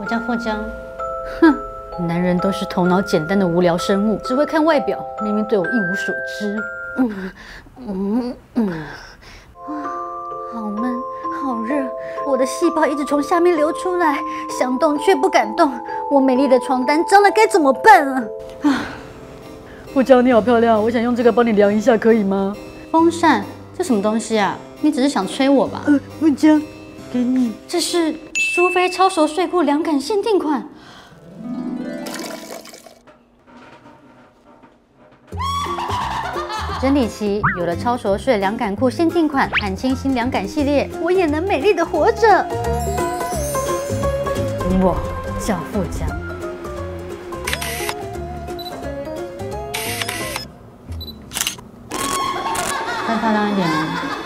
我叫富江。哼，男人都是头脑简单的无聊生物，只会看外表，明明对我一无所知。嗯嗯嗯，啊，好闷，好热，我的细胞一直从下面流出来，想动却不敢动。我美丽的床单脏了该怎么办啊？啊，富江你好漂亮，我想用这个帮你量一下，可以吗？风扇，这什么东西啊？你只是想吹我吧？呃，富江，给你。这是苏菲超熟睡裤凉感限定款。真理奇有了超熟睡凉感裤限定款和清新凉感系列，我也能美丽的活着。我叫富江，再漂亮一点哦。